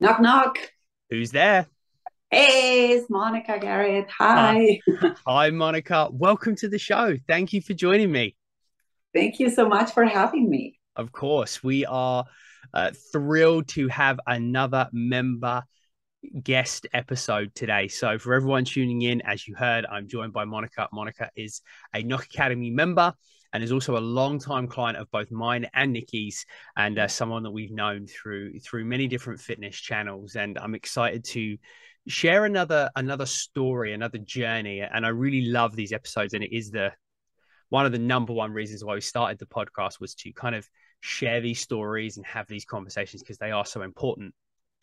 Knock, knock. Who's there? Hey, it's Monica Gareth. Hi. Uh, hi, Monica. Welcome to the show. Thank you for joining me. Thank you so much for having me. Of course, we are uh, thrilled to have another member guest episode today. So, for everyone tuning in, as you heard, I'm joined by Monica. Monica is a Nock Academy member and is also a long-time client of both mine and Nikki's, and uh, someone that we've known through through many different fitness channels. And I'm excited to share another another story, another journey. And I really love these episodes, and it is the one of the number one reasons why we started the podcast was to kind of share these stories and have these conversations because they are so important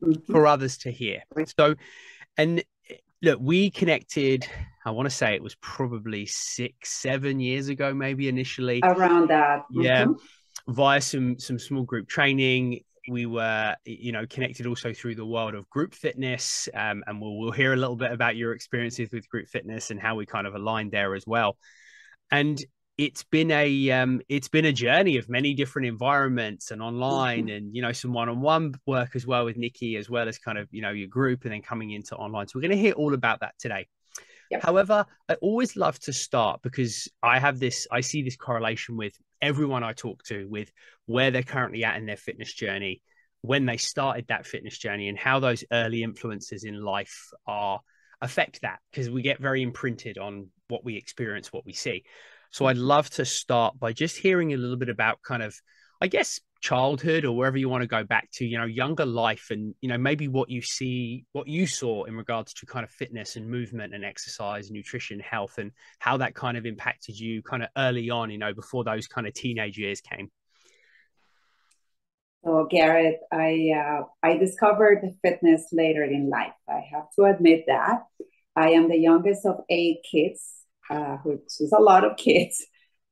mm-hmm. for others to hear. So, and look, we connected. I want to say it was probably six, seven years ago, maybe initially. Around that, yeah, mm-hmm. via some some small group training. We were, you know, connected also through the world of group fitness, um, and we'll we'll hear a little bit about your experiences with group fitness and how we kind of aligned there as well. And it's been a um, it's been a journey of many different environments and online mm-hmm. and you know some one-on-one work as well with Nikki as well as kind of you know your group and then coming into online. So we're going to hear all about that today. Yep. However, I always love to start because I have this I see this correlation with everyone I talk to with where they're currently at in their fitness journey, when they started that fitness journey and how those early influences in life are affect that because we get very imprinted on what we experience, what we see. So I'd love to start by just hearing a little bit about kind of, I guess, childhood or wherever you want to go back to, you know, younger life and, you know, maybe what you see, what you saw in regards to kind of fitness and movement and exercise, nutrition, health, and how that kind of impacted you kind of early on, you know, before those kind of teenage years came. So Gareth, I uh, I discovered fitness later in life. I have to admit that. I am the youngest of eight kids uh, which is a lot of kids.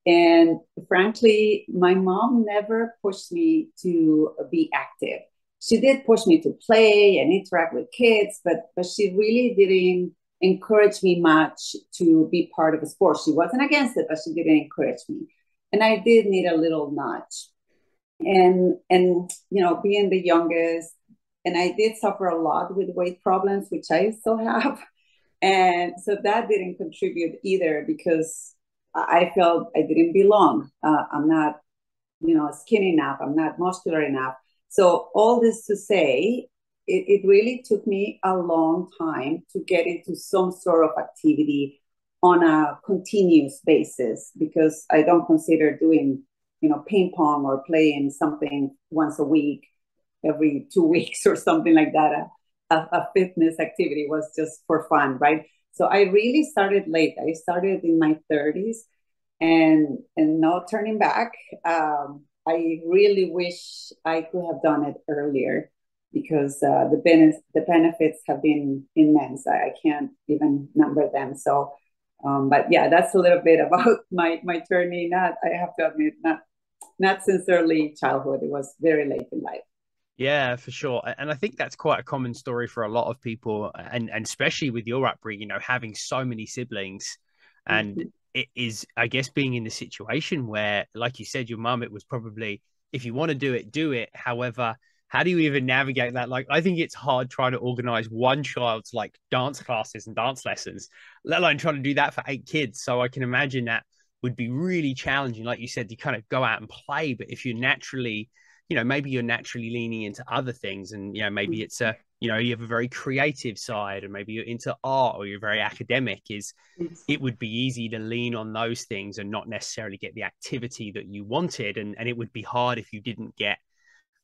And frankly, my mom never pushed me to be active. She did push me to play and interact with kids, but but she really didn't encourage me much to be part of a sport. She wasn't against it, but she didn't encourage me. And I did need a little nudge. And and you know, being the youngest, and I did suffer a lot with weight problems, which I still have. And so that didn't contribute either because I felt I didn't belong. Uh, I'm not, you know, skinny enough. I'm not muscular enough. So all this to say, it, it really took me a long time to get into some sort of activity on a continuous basis because I don't consider doing, you know, ping pong or playing something once a week, every two weeks or something like that a, a fitness activity was just for fun, right? So I really started late. I started in my 30s and and no turning back. Um, I really wish I could have done it earlier because uh, the, ben- the benefits have been immense. I, I can't even number them. So, um, but yeah, that's a little bit about my my journey. Not I have to admit, not not since early childhood. It was very late in life. Yeah, for sure. And I think that's quite a common story for a lot of people, and, and especially with your upbringing, you know, having so many siblings. And mm-hmm. it is, I guess, being in the situation where, like you said, your mum, it was probably, if you want to do it, do it. However, how do you even navigate that? Like, I think it's hard trying to organize one child's like dance classes and dance lessons, let alone trying to do that for eight kids. So I can imagine that would be really challenging. Like you said, to kind of go out and play. But if you're naturally, you know maybe you're naturally leaning into other things and you know maybe mm. it's a you know you have a very creative side and maybe you're into art or you're very academic is it would be easy to lean on those things and not necessarily get the activity that you wanted. And and it would be hard if you didn't get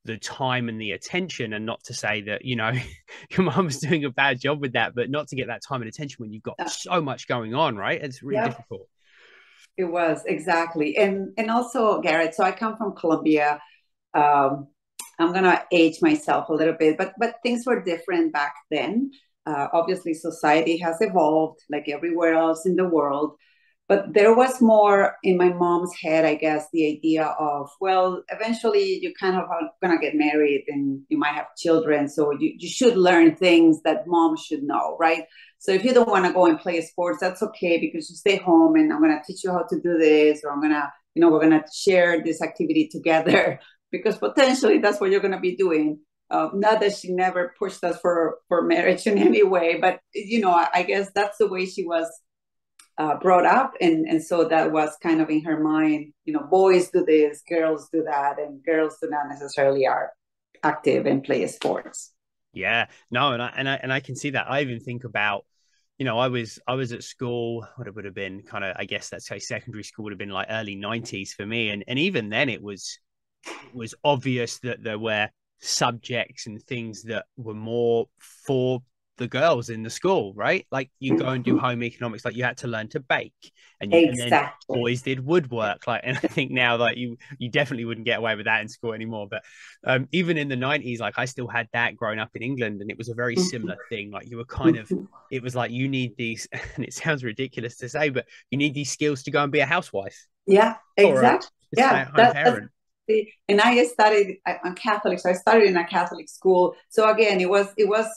the time and the attention and not to say that you know your mom's doing a bad job with that but not to get that time and attention when you've got so much going on right? It's really difficult. It was exactly. And and also gareth so i come from colombia um, I'm gonna age myself a little bit, but but things were different back then. Uh, obviously, society has evolved like everywhere else in the world, but there was more in my mom's head, I guess, the idea of well, eventually you kind of are gonna get married and you might have children, so you, you should learn things that mom should know, right? So if you don't want to go and play sports, that's okay because you stay home and I'm gonna teach you how to do this, or I'm gonna you know we're gonna share this activity together because potentially that's what you're going to be doing uh, not that she never pushed us for for marriage in any way, but you know, I, I guess that's the way she was uh, brought up, and and so that was kind of in her mind. You know, boys do this, girls do that, and girls do not necessarily are active and play sports. Yeah, no, and I and I and I can see that. I even think about you know, I was I was at school. What it would have been, kind of, I guess that's say secondary school would have been like early '90s for me, and and even then it was it was obvious that there were subjects and things that were more for the girls in the school, right? Like you go and do mm-hmm. home economics, like you had to learn to bake, and, you, exactly. and boys did woodwork. Like, and I think now like you you definitely wouldn't get away with that in school anymore. But um, even in the nineties, like I still had that growing up in England, and it was a very similar mm-hmm. thing. Like you were kind of, mm-hmm. it was like you need these, and it sounds ridiculous to say, but you need these skills to go and be a housewife. Yeah, exactly. Yeah, that, and I studied. I'm Catholic, so I started in a Catholic school. So again, it was it was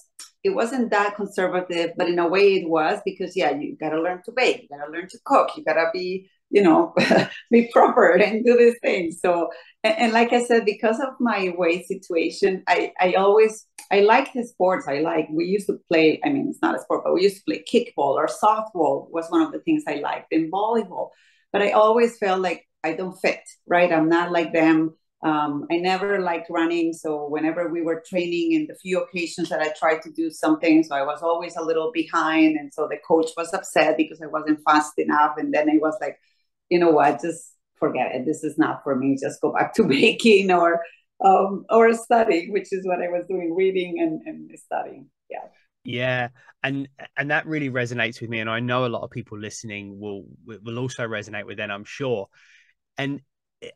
it wasn't that conservative, but in a way it was because yeah, you gotta learn to bake, you gotta learn to cook, you gotta be, you know, be proper and do these things. So and, and, like I said, because of my weight situation, I, I always I like the sports. I like we used to play, I mean it's not a sport, but we used to play kickball or softball was one of the things I liked in volleyball. But I always felt like I don't fit, right? I'm not like them. Um, I never liked running. So whenever we were training in the few occasions that I tried to do something, so I was always a little behind. And so the coach was upset because I wasn't fast enough. And then I was like, you know what, just forget it. This is not for me. Just go back to baking or um, or studying, which is what I was doing, reading and, and studying. Yeah. Yeah, and and that really resonates with me, and I know a lot of people listening will will also resonate with that. I'm sure. And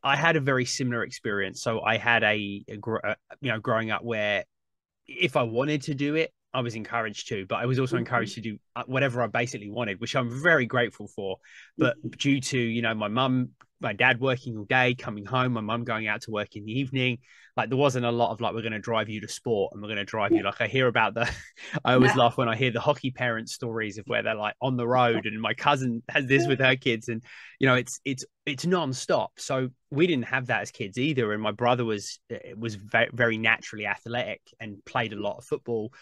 I had a very similar experience. So I had a, a, a, you know growing up where if I wanted to do it, I was encouraged to, but I was also mm-hmm. encouraged to do uh, whatever I basically wanted, which I'm very grateful for. But due to you know my mum, my dad working all day, coming home, my mum going out to work in the evening, like there wasn't a lot of like we're going to drive you to sport and we're going to drive you. Like I hear about the, I always yeah. laugh when I hear the hockey parents stories of where they're like on the road and my cousin has this with her kids and you know it's it's it's non-stop. So we didn't have that as kids either, and my brother was eh, was very, very naturally athletic and played a lot of football.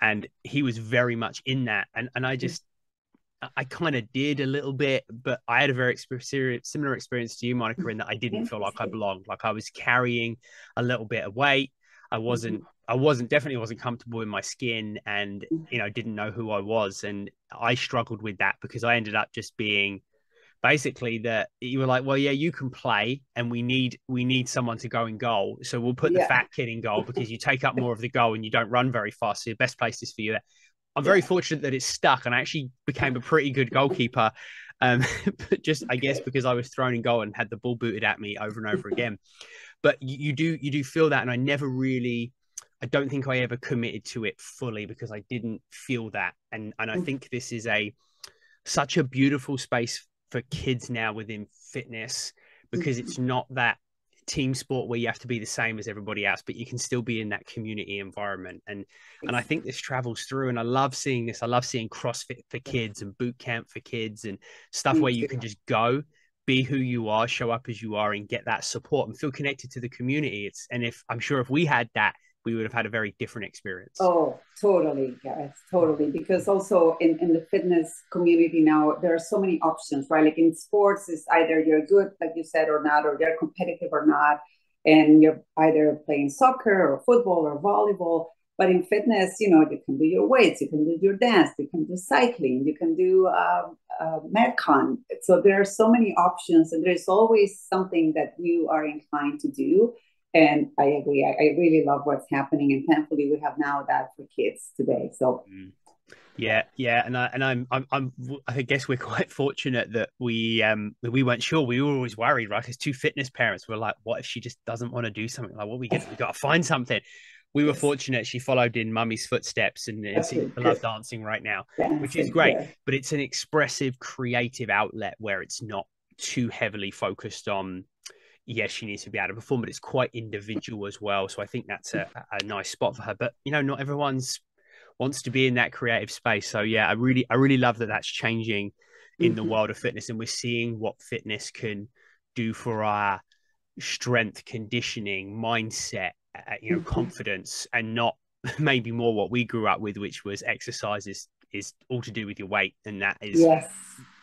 And he was very much in that. And and i just i kind of did a little bit but i had a very experience, similar experience to you monica in that i didn't feel like i belonged like i was carrying a little bit of weight i wasn't mm-hmm. i wasn't definitely wasn't comfortable in my skin and you know didn't know who i was and i struggled with that because i ended up just being basically that you were like, well, yeah, you can play, and we need we need someone to go in goal, so we'll put yeah. the fat kid in goal because you take up more of the goal and you don't run very fast. So the best place is for you. I'm very yeah. fortunate that it stuck, and I actually became a pretty good goalkeeper. Um, just I guess because I was thrown in goal and had the ball booted at me over and over again. But you, you do you do feel that, and I never really. I don't think I ever committed to it fully because I didn't feel that, and and I mm. think this is a such a beautiful space for kids now within fitness because it's not that team sport where you have to be the same as everybody else but you can still be in that community environment. And and i think this travels through and i love seeing this. I love seeing crossfit for kids and boot camp for kids and stuff where you can just go be who you are show up as you are and get that support and feel connected to the community. It's and if i'm sure if we had that we would have had a very different experience. Oh, totally, guys, totally. Because also in, in the fitness community now, there are so many options, right? Like in sports, it's either you're good, like you said, or not, or you're competitive or not, and you're either playing soccer or football or volleyball. But in fitness, you know, you can do your weights, you can do your dance, you can do cycling, you can do uh, uh, Metcon. So there are so many options, and there's always something that you are inclined to do and I agree. I, I, really love what's happening, and thankfully we have now that for kids today. So. Mm. Yeah, yeah, and I and I'm, I'm I'm I guess we're quite fortunate that we um we weren't sure. We were always worried, right? As two fitness parents, we are like, what if she just doesn't want to do something? Like, what we get, we got to find something. We were yes. fortunate; she followed in mummy's footsteps and, and love dancing right now, dancing, which is great. Yeah. But it's an expressive, creative outlet where it's not too heavily focused on yes, she needs to be able to perform, but it's quite individual as well. So I think that's a, a nice spot for her. But you know, not everyone's wants to be in that creative space. So yeah, I really, I really love that that's changing in mm-hmm. the world of fitness, and we're seeing what fitness can do for our strength, conditioning, mindset, uh, you know mm-hmm. confidence and not maybe more what we grew up with which was exercise is is all to do with your weight and that is yes.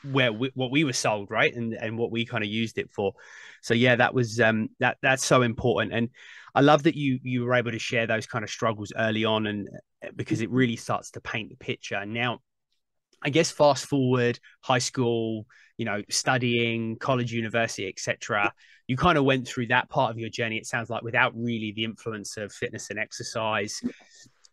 Where we, what we were sold right? And and what we kind of used it for. So yeah that was um that that's so important. And i love that you you were able to share those kind of struggles early on and uh, because it really starts to paint the picture. And now i guess fast forward high school you know studying college university etc you kind of went through that part of your journey it sounds like without really the influence of fitness and exercise.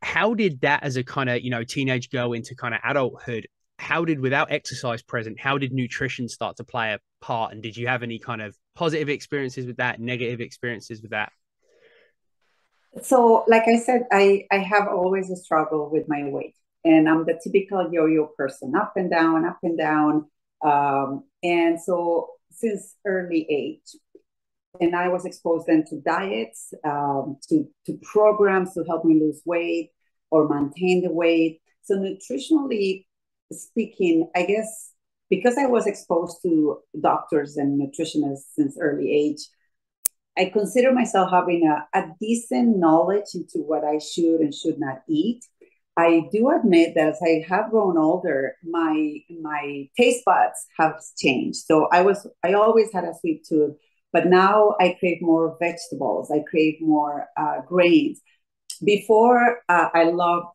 How did that as a kind of you know teenage girl into kind of adulthood how did without exercise present how did nutrition start to play a part? And did you have any kind of positive experiences with that negative experiences with that? So like i said i i have always a struggle with my weight and i'm the typical yo-yo person up and down up and down. Um, and so since early age and I was exposed then to diets, um, to, to programs to help me lose weight or maintain the weight. So nutritionally speaking, I guess because I was exposed to doctors and nutritionists since early age, I consider myself having a, a decent knowledge into what I should and should not eat. I do admit that as I have grown older, my my taste buds have changed. So I was I always had a sweet tooth but now I crave more vegetables. I crave more uh, grains. Before, uh, I loved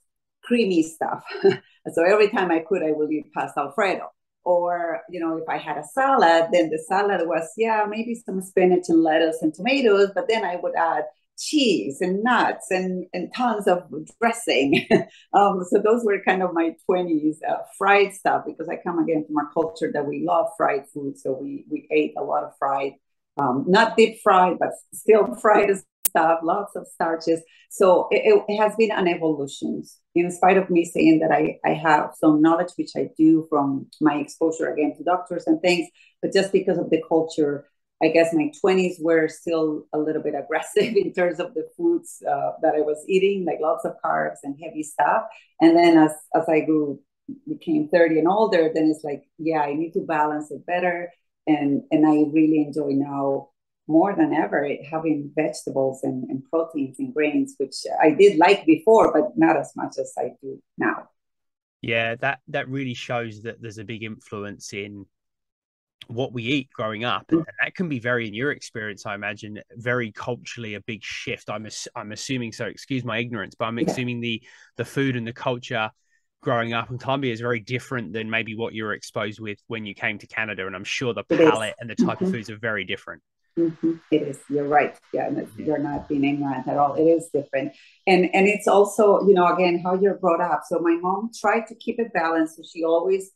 creamy stuff. so every time I could, I would eat pasta alfredo. Or, you know, if I had a salad, then the salad was, yeah, maybe some spinach and lettuce and tomatoes, but then I would add cheese and nuts and, and tons of dressing. um, so those were kind of my 20s uh, fried stuff because I come again from a culture that we love fried food. So we, we ate a lot of fried um, not deep fried, but still fried stuff, lots of starches. So it, it, has been an evolution. In spite of me saying that I, I have some knowledge, which I do from my exposure again to doctors and things, but just because of the culture, I guess my 20s were still a little bit aggressive in terms of the foods uh, that I was eating, like lots of carbs and heavy stuff. And then as, as I grew, became 30 and older, then it's like, yeah, I need to balance it better and and I really enjoy now more than ever having vegetables and, and proteins and grains, which I did like before, but not as much as I do now. Yeah, that that really shows that there's a big influence in what we eat growing up and that can be very in your experience i imagine very culturally a big shift i'm i'm assuming so excuse my ignorance but i'm yeah. assuming the the food and the culture growing up in Colombia is very different than maybe what you were exposed with when you came to Canada. And I'm sure the palate and the type mm-hmm. of foods are very different. Mm-hmm. It is. You're right. Yeah, you're not being ignorant at all. It is different, and and it's also you know again how you're brought up. So my mom tried to keep it balanced. So she always,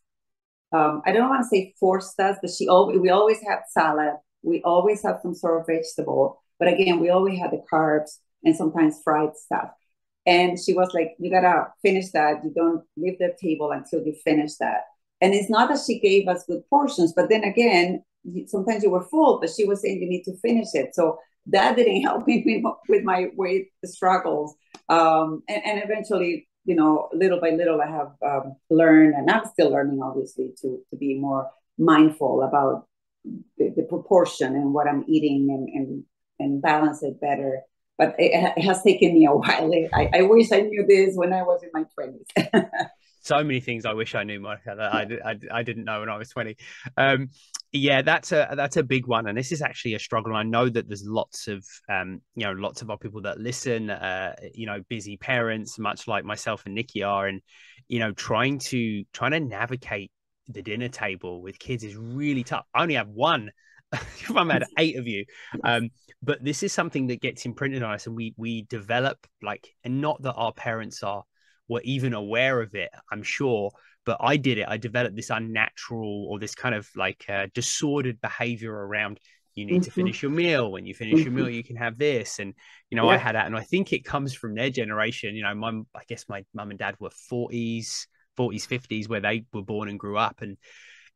um, I don't want to say forced us, but she always we always had salad. We always had some sort of vegetable, but again we always had the carbs and sometimes fried stuff. And she was like, You gotta finish that. You don't leave the table until you finish that. And it's not that she gave us good portions, but then again, sometimes you were full, but she was saying you need to finish it. So that didn't help me with my weight struggles. Um, and, and, eventually, you know, little by little, I have um, learned, and I'm still learning, obviously, to, to be more mindful about the, the proportion and what I'm eating and, and, and balance it better but it, it has taken me a while. I, I wish I knew this when I was in my 20s. so many things I wish I knew, Monica, that I, I, I didn't know when I was 20. Um, yeah, that's a that's a big one, and this is actually a struggle. I know that there's lots of um, you know lots of our people that listen, uh, you know, busy parents, much like myself and Nikki are, and you know, trying to trying to navigate the dinner table with kids is really tough. I only have one if I'm at eight of you. Um, but this is something that gets imprinted on us, and we we develop like, and not that our parents are were even aware of it. I'm sure, but I did it. I developed this unnatural or this kind of like uh, disordered behavior around. You need mm-hmm. to finish your meal. When you finish mm-hmm. your meal, mm-hmm. you can have this. And you know, yeah. I had that, and I think it comes from their generation. You know, my I guess my mum and dad were 40s, 40s, 50s, where they were born and grew up, and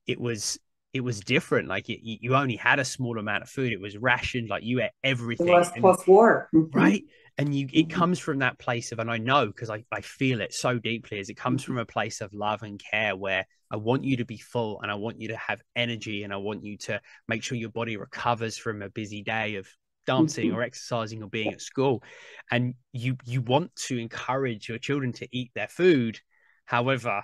it was it was different. Like it, you only had a small amount of food. It was rationed. Like you ate everything. It was post war, mm-hmm. right? And you, it mm-hmm. comes from that place of, and I know because I, I feel it so deeply, as it comes mm-hmm. from a place of love and care where I want you to be full and I want you to have energy and I want you to make sure your body recovers from a busy day of dancing or exercising or being at school and you you want to encourage your children to eat their food however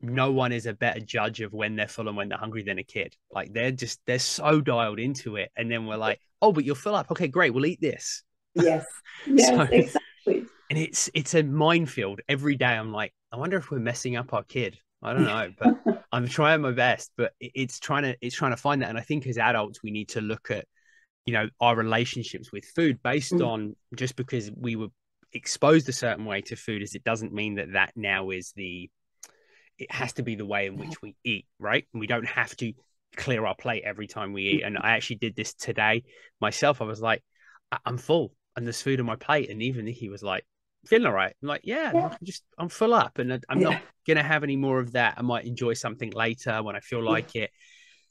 no one is a better judge of when they're full and when they're hungry than a kid. Like they're just they're so dialed into it. And then we're like oh but you're full up. Okay great. We'll eat this. Yes. Yes so, exactly. and it's it's a minefield. Every day i'm like i wonder if we're messing up our kid. I don't know but i'm trying my best but it's trying to it's trying to find that. And i think as adults we need to look at you know our relationships with food based mm. on just because we were exposed a certain way to food as it doesn't mean that that now is the it has to be the way in which we eat right and we don't have to clear our plate every time we eat and i actually did this today myself i was like i'm full and there's food on my plate and even he was like feeling all right i'm like yeah, yeah. i'm just i'm full up and i'm yeah. not gonna have any more of that i might enjoy something later when i feel like yeah. it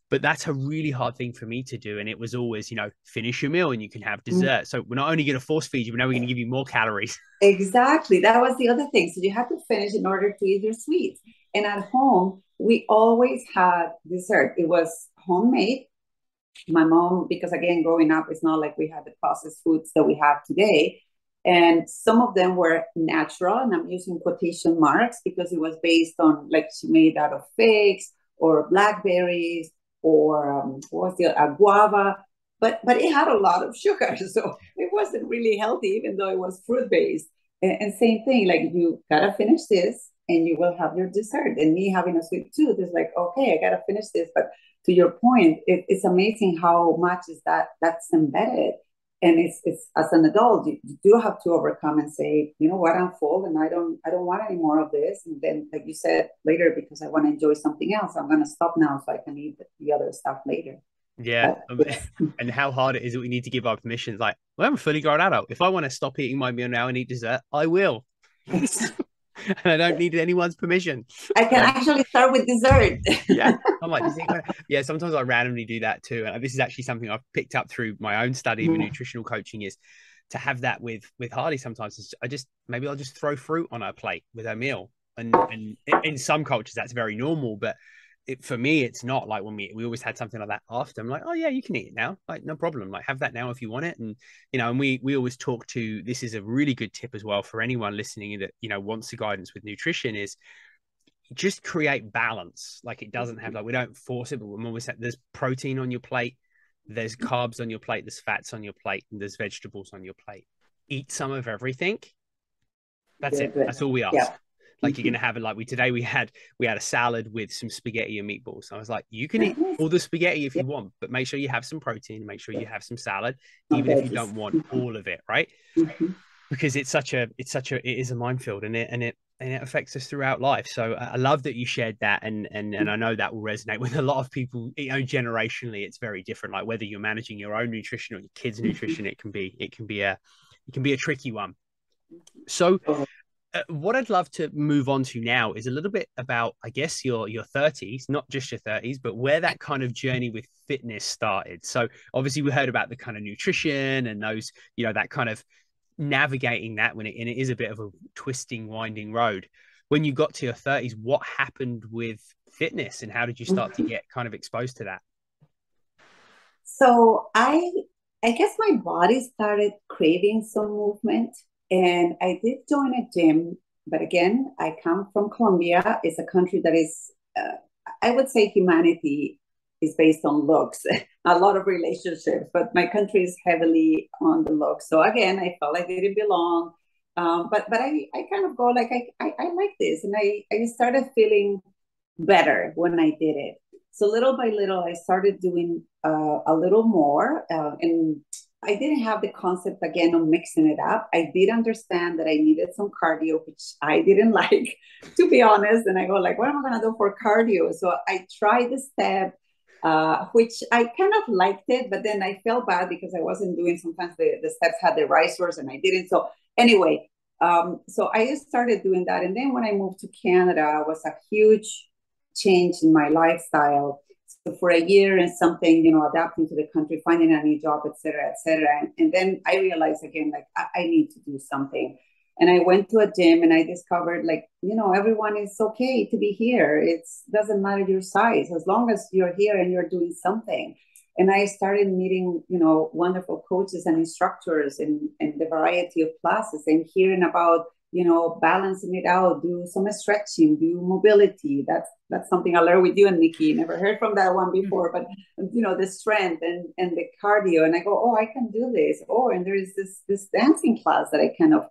but that's a really hard thing for me to do. And it was always, you know, finish your meal and you can have mm. dessert. So we're not only going to force feed you, but now we're going to give you more calories. Exactly. That was the other thing. So you had to finish in order to eat your sweets. And at home, we always had dessert. It was homemade. My mom, because again, growing up, it's not like we had the processed foods that we have today. And some of them were natural, and I'm using quotation marks because it was based on like she made out of figs or blackberries or um, what was the a guava, but but it had a lot of sugar, so it wasn't really healthy, even though it was fruit based. And, and same thing, like you gotta finish this, and you will have your dessert. And me having a sweet tooth is like, okay, I gotta finish this. But to your point, it, it's amazing how much is that that's embedded. And it's it's as an adult you, you, do have to overcome and say you know what i'm full and i don't i don't want any more of this. And then like you said later because i want to enjoy something else i'm going to stop now so i can eat the other stuff later. Yeah. And how hard it is that we need to give our permissions. Like well i'm a fully grown adult. If i want to stop eating my meal now and eat dessert i will and I don't need anyone's permission. I can um, actually start with dessert. yeah, I'm like, yeah. Sometimes I randomly do that too, and this is actually something I've picked up through my own study of mm. nutritional coaching. Is to have that with with Harley. Sometimes I just maybe I'll just throw fruit on her plate with her meal, and and in some cultures that's very normal, but it, for me, it's not like when we we always had something like that after. I'm like, oh yeah, you can eat it now, like no problem. Like have that now if you want it, and you know, and we we always talk to. This is a really good tip as well for anyone listening that you know wants the guidance with nutrition is just create balance. Like it doesn't have mm-hmm. like we don't force it, but we're always there's protein on your plate, there's carbs on your plate, there's fats on your plate, and there's vegetables on your plate. Eat some of everything. That's it. That's all we ask. Yeah like you're gonna have it like we today we had we had a salad with some spaghetti and meatballs. I was like, you can eat all the spaghetti if you want, but make sure you have some protein, make sure you have some salad, even if you don't want all of it, right? Mm-hmm. Because it's such a it's such a it is a minefield and it and it and it affects us throughout life. So I love that you shared that, and and and I know that will resonate with a lot of people. You know, generationally, it's very different. Like whether you're managing your own nutrition or your kids' nutrition, it can be it can be a it can be a tricky one. So, uh-huh uh, what I'd love to move on to now is a little bit about, I guess, your your 30s, not just your 30s, but where that kind of journey with fitness started. So obviously we heard about the kind of nutrition and those, you know, that kind of navigating that when it and it is a bit of a twisting, winding road. When you got to your 30s, what happened with fitness and how did you start to mm-hmm. get kind of exposed to that? So I I guess my body started craving some movement and I did join a gym, but again, I come from Colombia. It's a country that is, uh, I would say, humanity is based on looks, a lot of relationships, but my country is heavily on the looks. So again, I felt like I didn't belong. Um, but but I, I kind of go like I, I, I like this and I, I started feeling better when I did it. So little by little, I started doing uh, a little more, uh, and I didn't have the concept again of mixing it up. I did understand that I needed some cardio, which I didn't like, to be honest. And I go like, what am I gonna do for cardio? So I tried the step, uh, which I kind of liked it, but then I felt bad because I wasn't doing. Sometimes the, the steps had the risers and I didn't. So anyway, um, so I started doing that. And then when I moved to Canada, it was a huge change in my lifestyle for a year and something, you know, adapting to the country, finding a new job, etc., etc. And, and then I realized again, like I, I need to do something. And I went to a gym and I discovered, like, you know, everyone is okay to be here. It doesn't matter your size as long as you're here and you're doing something. and I started meeting, you know, wonderful coaches and instructors in, in the variety of classes and hearing about, you know, balancing it out, do some stretching, do mobility. That's that's something I learned with you and Nikki. Never heard from that one before, but you know, the strength and and the cardio. And I go, oh, I can do this. Oh, and there is this this dancing class that I kind of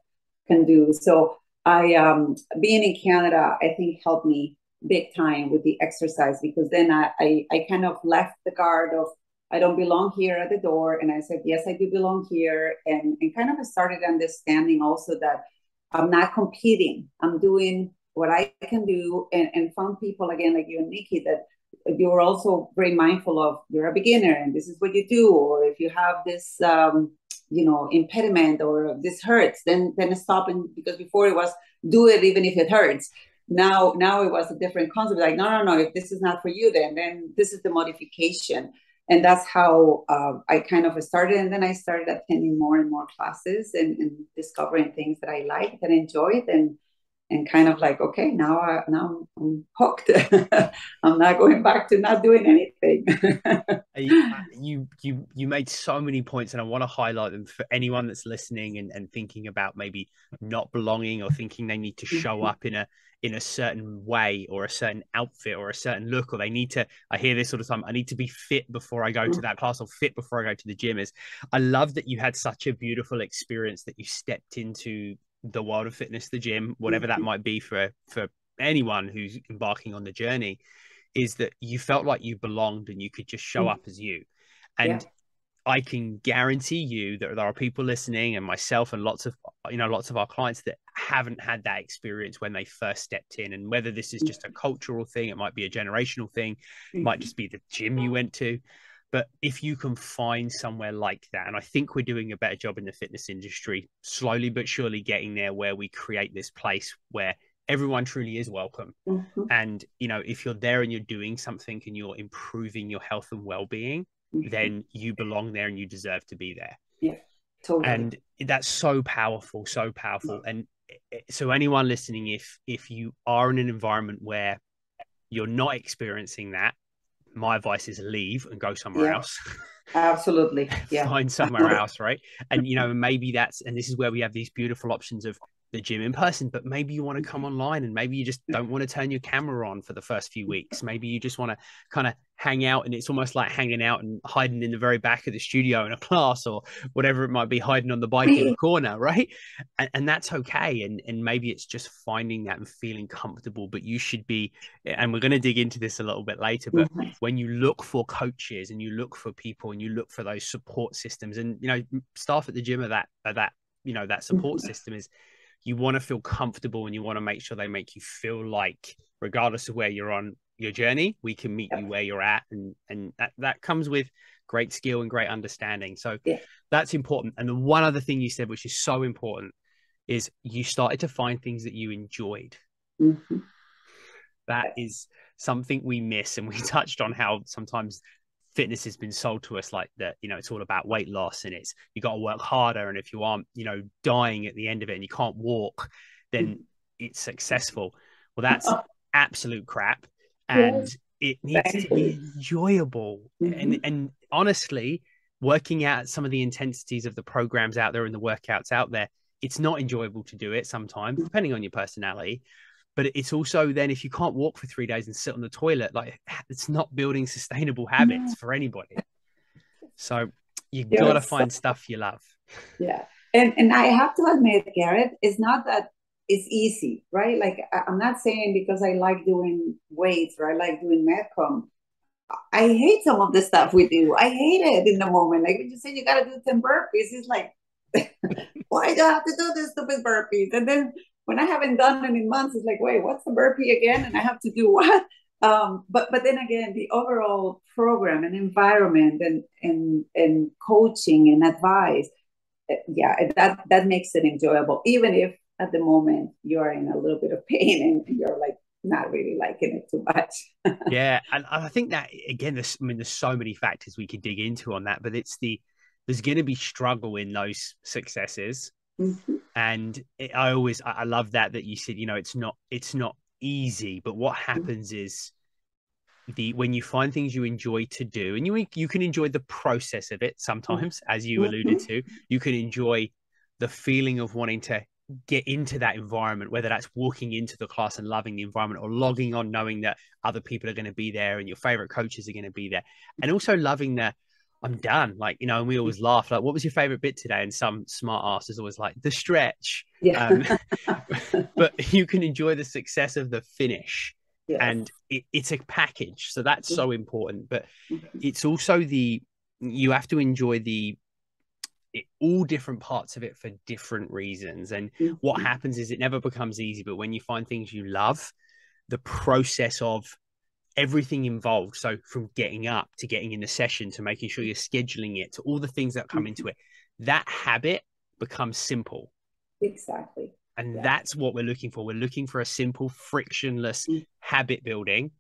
can do. So I um being in Canada, I think helped me big time with the exercise because then I, I, I kind of left the guard of I don't belong here at the door. And I said, yes, I do belong here. And, and kind of started understanding also that I'm not competing. I'm doing what I can do and, and found people again like you and Nikki that you're also very mindful of you're a beginner and this is what you do. Or if you have this um, you know, impediment or this hurts, then then stop and because before it was do it even if it hurts now now it was a different concept like no no no if this is not for you then then this is the modification and that's how uh, i kind of started and then i started attending more and more classes and, and discovering things that i liked and enjoyed and and kind of like okay now I, now I'm hooked. I'm not going back to not doing anything. you you you made so many points, and I want to highlight them for anyone that's listening and, and thinking about maybe not belonging or thinking they need to show mm-hmm. up in a in a certain way or a certain outfit or a certain look or they need to i hear this all the time i need to be fit before i go to mm. that class or fit before i go to the gym is i love that you had such a beautiful experience that you stepped into the world of fitness, the gym, whatever that mm-hmm. might be for for anyone who's embarking on the journey, is that you felt like you belonged and you could just show mm. up as you. And yeah. I can guarantee you that there are people listening and myself and lots of you know lots of our clients that haven't had that experience when they first stepped in and whether this is just a cultural thing it might be a generational thing it might mm-hmm. just be the gym you went to but if you can find somewhere like that, and I think we're doing a better job in the fitness industry, slowly but surely getting there where we create this place where everyone truly is welcome. Mm-hmm. And, you know, if you're there and you're doing something and you're improving your health and well being, mm-hmm. then you belong there and you deserve to be there. Yeah. Totally. And that's so powerful, so powerful. And eh, so anyone listening, if if you are in an environment where you're not experiencing that my advice is leave and go somewhere yeah. else. Absolutely. Yeah. Find somewhere else, right? And you know, maybe that's and this is where we have these beautiful options of the gym in person, but maybe you want to come online and maybe you just don't want to turn your camera on for the first few weeks. Maybe you just want to kind of hang out and it's almost like hanging out and hiding in the very back of the studio in a class or whatever it might be, hiding on the bike in the corner, right? And, and that's okay. And, and maybe it's just finding that and feeling comfortable, but you should be, and we're going to dig into this a little bit later, but mm-hmm. when you look for coaches and you look for people and you look for those support systems and, you know, staff at the gym are that, are that, you know, that support mm-hmm. system is you want to feel comfortable and you want to make sure they make you feel like regardless of where you're on your journey we can meet you where you're at and and that, that comes with great skill and great understanding so yeah. that's important and the one other thing you said which is so important is you started to find things that you enjoyed mm-hmm. that is something we miss and we touched on how sometimes fitness has been sold to us like that you know it's all about weight loss and it's you got to work harder and if you aren't you know dying at the end of it and you can't walk then mm. it's successful well that's absolute crap and it needs to be enjoyable mm-hmm. and and honestly working out some of the intensities of the programs out there and the workouts out there it's not enjoyable to do it sometimes mm. depending on your personality but it's also then if you can't walk for three days and sit on the toilet like it's not building sustainable habits for anybody. So you yeah, gotta find stuff you love. Yeah. And and i have to admit gareth it's not that it's easy right? Like i'm not saying because i like doing weights or i like doing metcon i hate some of the stuff we do. I hate it in the moment. Like when you say you gotta do 10 burpees it's like why do i have to do this stupid burpees? And then when I haven't done it in months, it's like, wait, what's a burpee again? And I have to do what? Um, but but then again, the overall program and environment and and and coaching and advice, eh, yeah, that that makes it enjoyable, even if at the moment you're in a little bit of pain and you're like not really liking it too much. yeah, and I think that again, there's I mean, there's so many factors we could dig into on that, but it's the there's going to be struggle in those successes Mm-hmm. And it, I always I, I love that that you said you know it's not it's not easy, but what mm-hmm. happens is the when you find things you enjoy to do and you you can enjoy the process of it sometimes as you Mm-hmm. alluded to you can enjoy the feeling of wanting to get into that environment whether that's walking into the class and loving the environment or logging on knowing that other people are going to be there and your favorite coaches are going to be there and also loving the I'm done. Like, you know, and we always laugh, like, what was your favorite bit today? And some smart ass is always like, the stretch. Yeah. Um, but you can enjoy the success of the finish Yes. and it, it's a package so that's so important but Mhm. it's also the you have to enjoy the it, all different parts of it for different reasons and what Mhm. happens is it never becomes easy but when you find things you love the process of everything involved so from getting up to getting in the session to making sure you're scheduling it to all the things that come into it that habit becomes simple Exactly. and Yeah. that's what we're looking for. We're looking for a simple, frictionless Mm. habit building.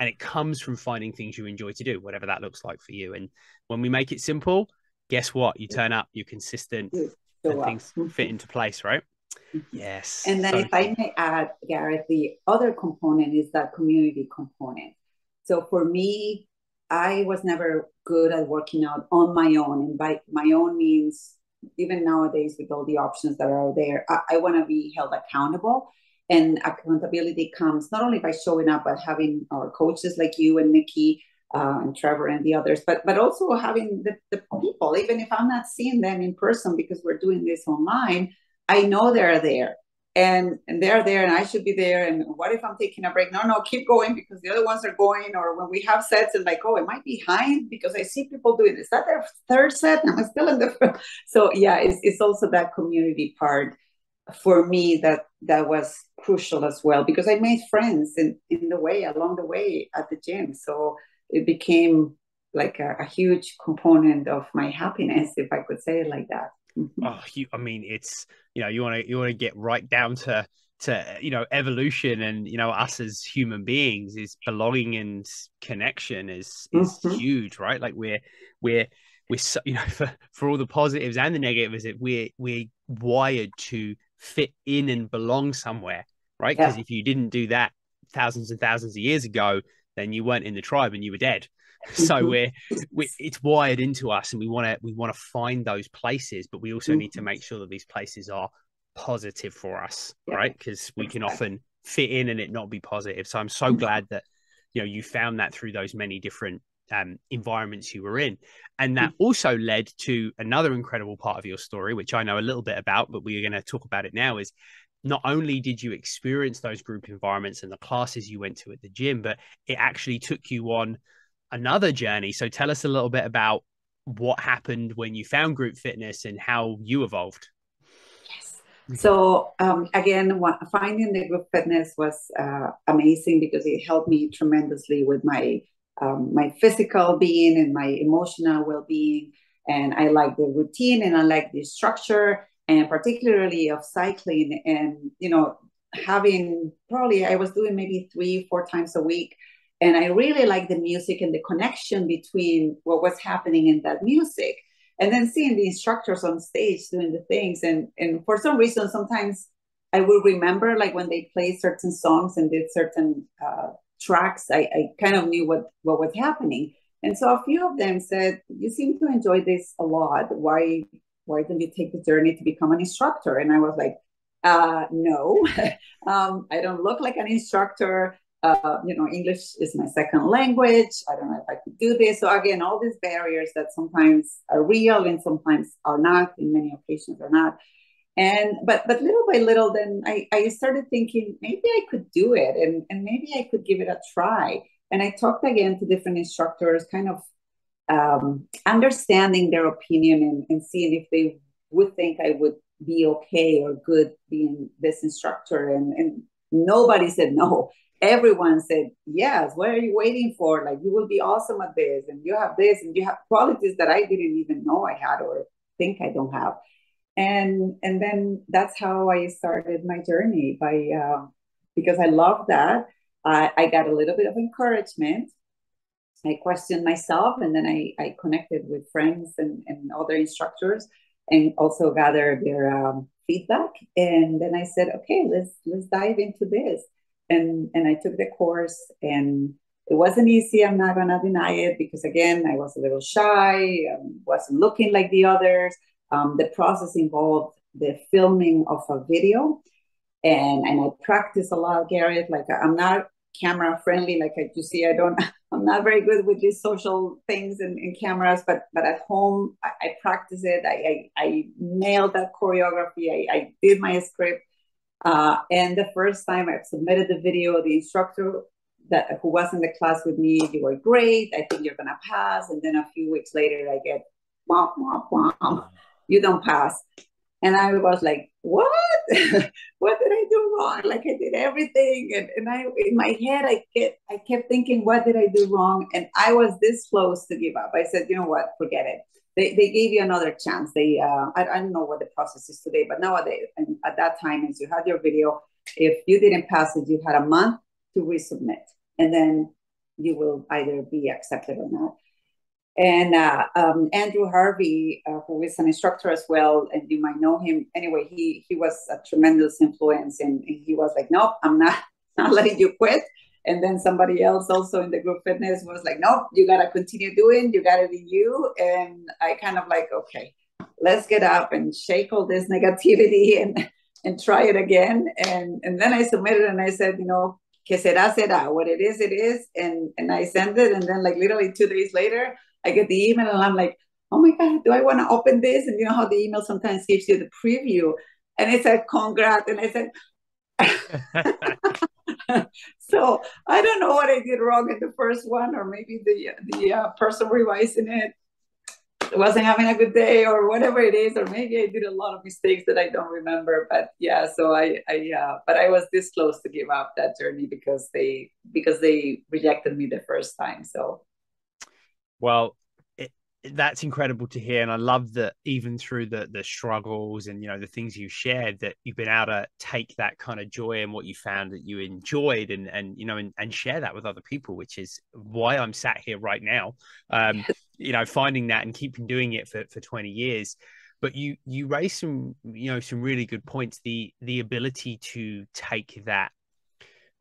And it comes from finding things you enjoy to do, whatever that looks like for you. And when we make it simple, guess what? You turn up, you're consistent, show and up. things fit Mhm. into place, right? Yes. And then, So if I may add, Gareth, the other component is that community component. So for me, I was never good at working out on my own. And by my own means, even nowadays with all the options that are there, I, I want to be held accountable. And accountability comes not only by showing up, but having our coaches like you and Nikki uh, and Trevor and the others, but but also having the, the people, even if I'm not seeing them in person because we're doing this online, I know they're there and and they're there and I should be there. And what if I'm taking a break? No, no, keep going because the other ones are going. Or when we have sets and like, oh, am I behind because I see people doing this? Is that their third set? Am I still in the first? So yeah, it's it's also that community part for me that that was crucial as well because I made friends in in the way along the way at the gym. So it became like a, a huge component of my happiness, if I could say it like that. Mhm. oh, you, I mean, it's you know, you want to you want to get right down to to you know evolution and you know us as human beings is belonging and connection is is Mhm. huge, right? Like we're we're we're so, you know for for all the positives and the negatives, it we're we're wired to fit in and belong somewhere, right? Because Yeah. if you didn't do that thousands and thousands of years ago, then you weren't in the tribe and you were dead. So we're, we it's wired into us, and we want to we want to find those places, but we also need to Mhm. make sure that these places are positive for us, Yeah. right? Because we can often fit in and it not be positive. So I'm so Mhm. glad that you know you found that through those many different um, environments you were in, and that also led to another incredible part of your story, which I know a little bit about, but we're going to talk about it now. Is not only did you experience those group environments and the classes you went to at the gym, but it actually took you on another journey. So tell us a little bit about what happened when you found group fitness and how you evolved. Yes. So um, again, finding the group fitness was uh, amazing because it helped me tremendously with my um, my physical being and my emotional well being. And I like the routine and I like the structure and particularly of cycling and you know having probably I was doing maybe three four times a week. And I really like the music and the connection between what was happening in that music. And then seeing the instructors on stage doing the things. And and for some reason sometimes i will remember like when they played certain songs and did certain uh, tracks I, I kind of knew what what was happening. And so a few of them said you seem to enjoy this a lot. Why why don't you take the journey to become an instructor? And i was like uh, no. Um, i don't look like an instructor uh, you know, English is my second language. I don't know if I could do this. So again, all these barriers that sometimes are real and sometimes are not. In many occasions, are not. And but but little by little, then I, I started thinking maybe I could do it, and and maybe I could give it a try. And I talked again to different instructors, kind of um, understanding their opinion and, and seeing if they would think I would be okay or good being this instructor. And and nobody said no everyone said yes what are you waiting for? Like you will be awesome at this and you have this and you have qualities that i didn't even know i had or think i don't have. And and then that's how i started my journey by uh, because i love that. I, I got a little bit of encouragement. I questioned myself and then i, I connected with friends and, and other instructors and also gathered their um, feedback. And then i said okay let's let's dive into this and and I took the course and it wasn't easy. I'm not gonna deny it because again, I was a little shy, um, wasn't looking like the others. Um, the process involved the filming of a video, and and I practice a lot, Gareth. Like I'm not camera friendly, like you see. I don't. I'm not very good with these social things and, and cameras, but but at home I, I practice it. I, I, I nailed that choreography. I, I did my script. Uh, and the first time I submitted the video, the instructor that who was in the class with me, you were great. I think you're gonna pass. And then a few weeks later, I get, womp, womp, womp. you don't pass. And I was like, what? what did I do wrong? Like I did everything. And, and I in my head, I get I kept thinking, what did I do wrong? And I was this close to give up. I said, you know what, forget it. They, they gave you another chance. They uh, I, I don't know what the process is today, but nowadays and at that time, as you had your video, if you didn't pass it, you had a month to resubmit, and then you will either be accepted or not. And uh, um, Andrew Harvey, uh, who is an instructor as well, and you might know him anyway. He he was a tremendous influence, and, he was like, "Nope, I'm not not letting you quit." And then somebody else also in the group fitness was like, "Nope, you gotta continue doing. You gotta be you." And I kind of like, okay, let's get up and shake all this negativity and and try it again. And and then I submitted and I said, you know, que será será. What it is, it is. And and I sent it, and then like literally two days later. I get the email and I'm like, oh my God, do I want to open this? And you know how the email sometimes gives you the preview. And it said, congrats. And I said, so I don't know what I did wrong in the first one, or maybe the the uh, person revising it wasn't having a good day, or whatever it is, or maybe I did a lot of mistakes that I don't remember. But yeah, so I I uh, but I was this close to give up that journey because they because they rejected me the first time. So well, that's incredible to hear, and I love that even through the the struggles and you know the things you shared, that you've been able to take that kind of joy and what you found that you enjoyed, and and you know and, and share that with other people, which is why I'm sat here right now. Um, you know, finding that and keeping doing it for for 20 years but you you raise some you know some really good points the the ability to take that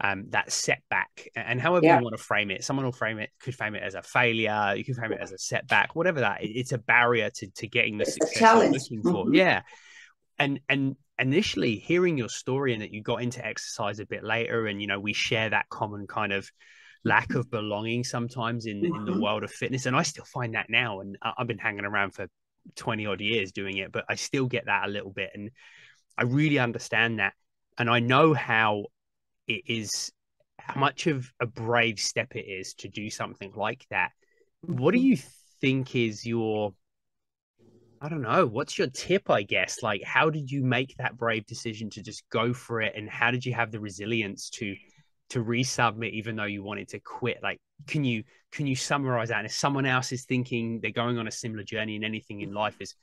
um, that setback and however yeah. you want to frame it someone will frame it could frame it as a failure you can frame it as a setback whatever that it's a barrier to, to getting the it's success you're looking for mm-hmm. yeah and and initially hearing your story and that you got into exercise a bit later and you know we share that common kind of lack of belonging sometimes in, mm-hmm. in the mm-hmm. world of fitness and i still find that now and i've been hanging around for 20 odd years doing it but i still get that a little bit and i really understand that and i know how it is how much of a brave step it is to do something like that. What do mm-hmm. you think is your I don't know, what's your tip, I guess? Like how did you make that brave decision to just go for it and how did you have the resilience to to resubmit even though you wanted to quit? Like can you can you summarize that? And if someone else is thinking they're going on a similar journey and anything in life is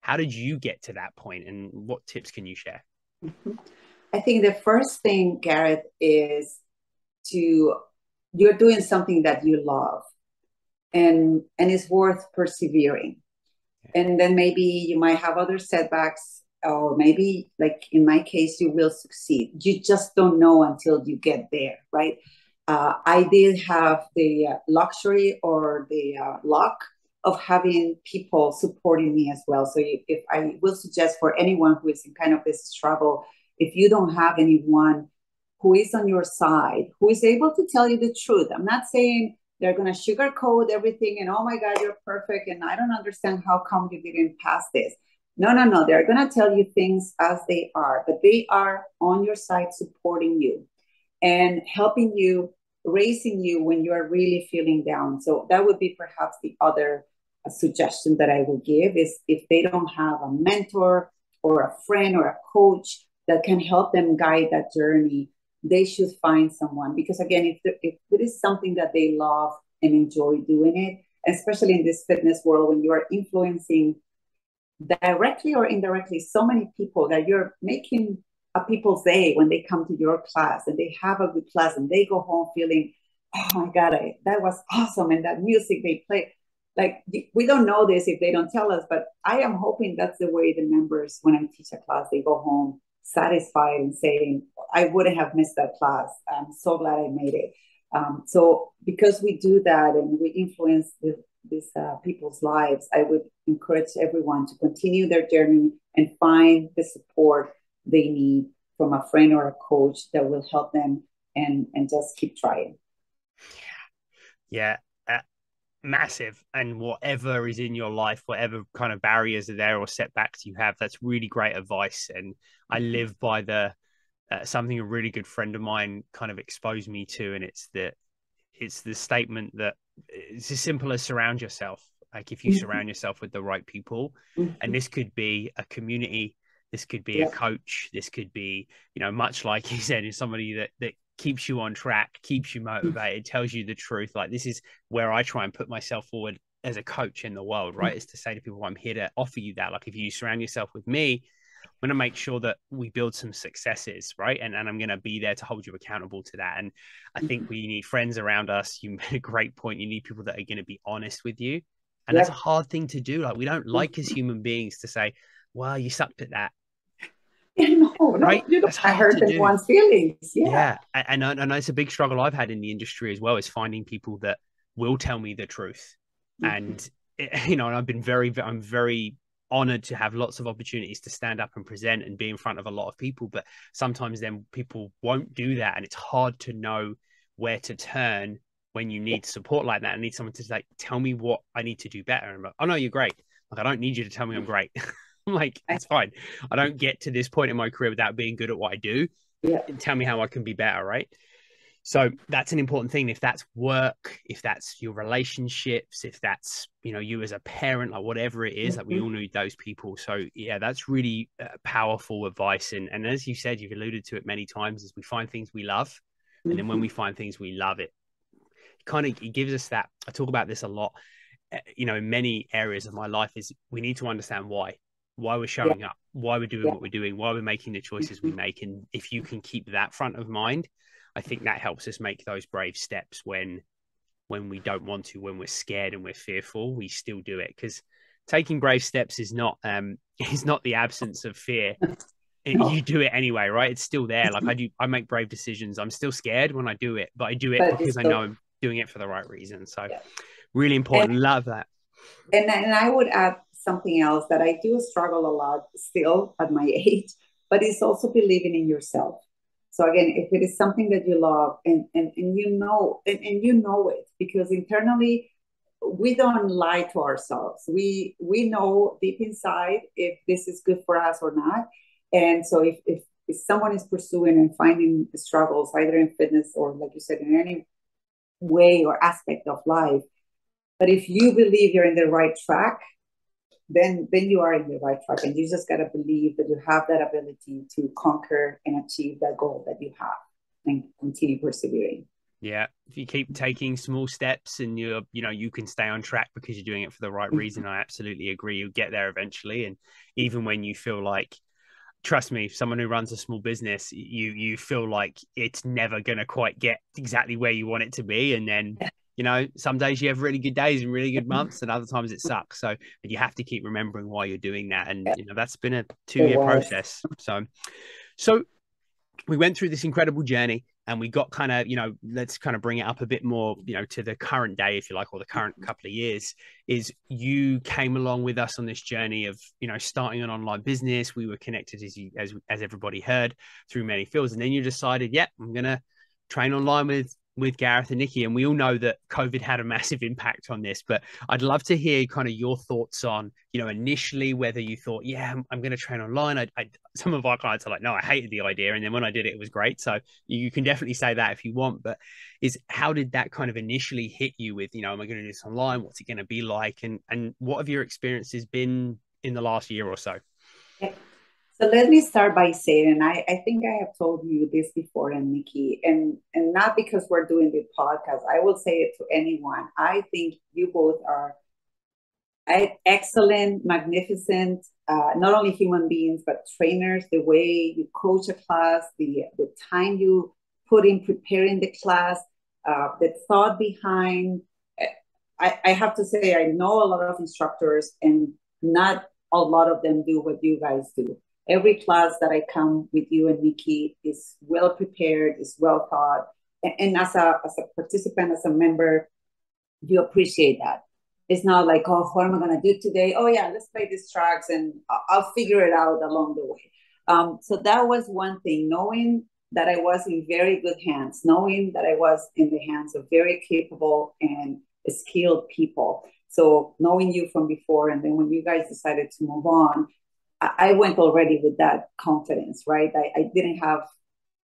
how did you get to that point and what tips can you share? I think the first thing, Gareth, is to you're doing something that you love and and it's worth persevering. And then maybe you might have other setbacks, or maybe like in my case, you will succeed. You just don't know until you get there, right? Uh, I did have the uh, luxury or the uh, luck of having people supporting me as well. So if I will suggest for anyone who is in kind of this struggle, if you don't have anyone who is on your side, who is able to tell you the truth. I'm not saying they're going to sugarcoat everything and, oh my God, you're perfect. And I don't understand how come you didn't pass this. No, no, no. They're going to tell you things as they are, but they are on your side supporting you and helping you, raising you when you are really feeling down. So that would be perhaps the other suggestion that I would give is if they don't have a mentor or a friend or a coach that can help them guide that journey, they should find someone. Because again, if, if it is something that they love and enjoy doing it, especially in this fitness world, when you are influencing directly or indirectly so many people that you're making a people's day when they come to your class and they have a good class and they go home feeling, oh my God, I, that was awesome. And that music they play like we don't know this if they don't tell us but i am hoping that's the way the members when i teach a class they go home satisfied and saying, I wouldn't have missed that class. I'm so glad I made it. Um, so because we do that and we influence the, these uh, people's lives, I would encourage everyone to continue their journey and find the support they need from a friend or a coach that will help them and and just keep trying. Yeah, massive. And whatever is in your life, whatever kind of barriers are there or setbacks you have, that's really great advice. And I mm-hmm. live by the uh, something a really good friend of mine kind of exposed me to, and it's the it's the statement that it's as simple as surround yourself. Like if you mm-hmm. surround yourself with the right people, mm-hmm. and this could be a community, this could be yeah. a coach, this could be, you know, much like he said, is somebody that that keeps you on track, keeps you mm. motivated, tells you the truth. Like this is where I try and put myself forward as a coach in the world, right? Mm-hmm. Is to say to people, I'm here to offer you that. Like if you surround yourself with me, I'm going to make sure that we build some successes, right? And, and I'm going to be there to hold you accountable to that. And I think mm-hmm. we need friends around us. You made a great point. You need people that are going to be honest with you. And yeah. that's a hard thing to do. Like we don't like as human beings to say, well, you sucked at that. No, right? you don't hurt anyone's feelings. Yeah. Yeah. And, and, and it's a big struggle I've had in the industry as well is finding people that will tell me the truth. Mm-hmm. And, you know, and I've been very, I'm very honored to have lots of opportunities to stand up and present and be in front of a lot of people but sometimes then people won't do that and it's hard to know where to turn when you need support like that I need someone to like tell me what I need to do better and I'm like, oh no you're great like I don't need you to tell me I'm great I'm like it's fine. I don't get to this point in my career without being good at what I do. Yeah. Tell me how I can be better right? So that's an important thing. If that's work if that's your relationships if that's you know you as a parent like whatever it is mm-hmm. like we all need those people. So yeah that's really uh, powerful advice. And and as you said you've alluded to it many times is we find things we love mm-hmm. and then when we mm-hmm. find things we love it, it kind of it gives us that i talk about this a lot uh, you know in many areas of my life is we need to understand why why we're showing yeah. up why we're doing yeah. what we're doing why we're making the choices we mm-hmm. make and if you can keep that front of mind I think that helps us make those brave steps when when we don't want to, when we're scared and we're fearful, we still do it because taking brave steps is not um is not the absence of fear. No. You do it anyway, right? It's still there. Like I do, I make brave decisions. I'm still scared when I do it, but I do it but because still... I know I'm doing it for the right reason. So, yeah. really important. And, Love that. And and I would add something else that I do struggle a lot still at my age, but it's also believing in yourself. So again, if it is something that you love and, and, and you know and, and you know it because internally we don't lie to ourselves. We we know deep inside if this is good for us or not. And so if, if, if someone is pursuing and finding struggles either in fitness or like you said, in any way or aspect of life, but if you believe you're in the right track, then then you are in the right track and you just got to believe that you have that ability to conquer and achieve that goal that you have and continue persevering. Yeah if you keep taking small steps and you're you know you can stay on track because you're doing it for the right mm-hmm. reason i absolutely agree you'll get there eventually and even when you feel like trust me someone who runs a small business you you feel like it's never going to quite get exactly where you want it to be and then you know, some days you have really good days and really good months, and other times it sucks. So you have to keep remembering why you're doing that, and you know that's been a two year process. So, so we went through this incredible journey, and we got kind of you know let's kind of bring it up a bit more you know to the current day if you like or the current mm-hmm. couple of years is you came along with us on this journey of you know starting an online business we were connected as you as, as everybody heard through many fields and then you decided yeah i'm gonna train online with with Gareth and Nikki, and we all know that COVID had a massive impact on this. But I'd love to hear kind of your thoughts on, you know, initially whether you thought, yeah, I'm, I'm going to train online. I, I, some of our clients are like, no, I hated the idea, and then when I did it, it was great. So you can definitely say that if you want. But is how did that kind of initially hit you with, you know, am I going to do this online? What's it going to be like? And and what have your experiences been in the last year or so? So let me start by saying, I, I think I have told you this before, and Nikki, and and not because we're doing the podcast. I will say it to anyone. I think you both are excellent, magnificent, uh, not only human beings but trainers. The way you coach a class, the the time you put in preparing the class, uh, the thought behind. I, I have to say, I know a lot of instructors, and not a lot of them do what you guys do every class that I come with you and Nikki is well prepared, is well thought, and as a as a participant, as a member, you appreciate that. It's not like, oh, what am I gonna do today? Oh yeah, let's play these tracks, and I'll figure it out along the way. Um, so that was one thing, knowing that I was in very good hands, knowing that I was in the hands of very capable and skilled people. So knowing you from before, and then when you guys decided to move on, I, went already with that confidence, right? I, I didn't have